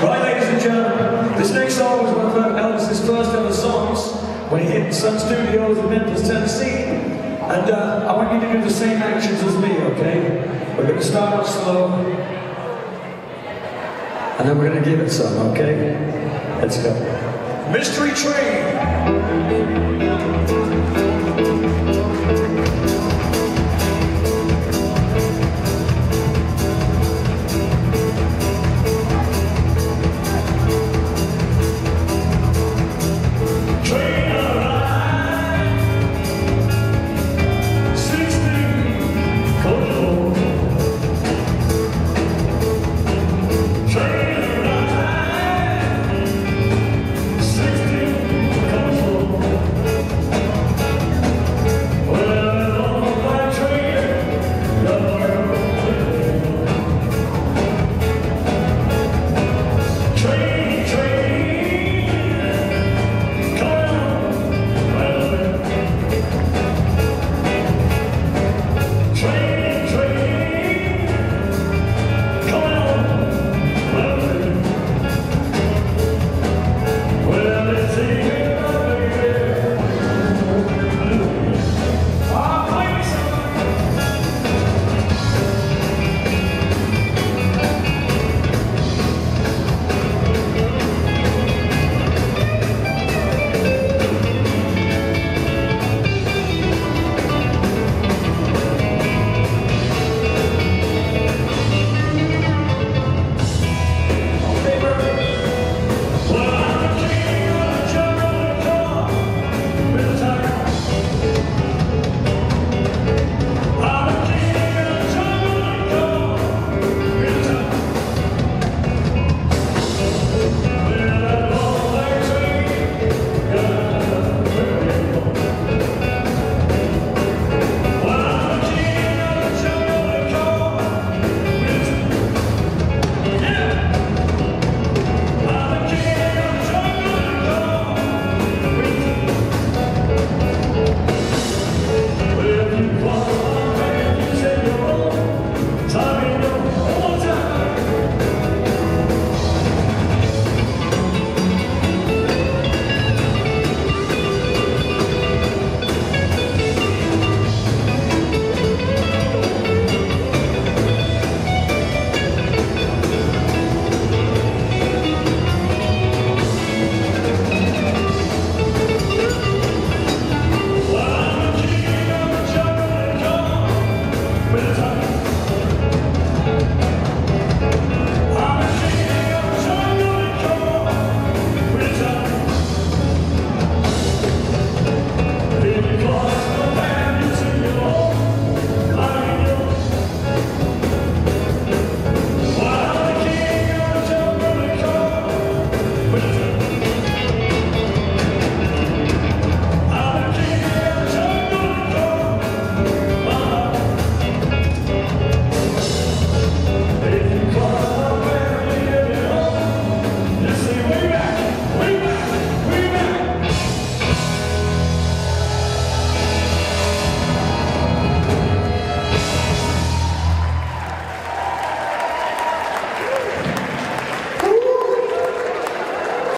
Right, ladies and gentlemen, this next song was one of Elvis's first ever songs when he hit Sun Studios in Memphis, Tennessee. And uh, I want you to do the same actions as me, okay? We're going to start off slow, and then we're going to give it some, okay? Let's go. Mystery Train!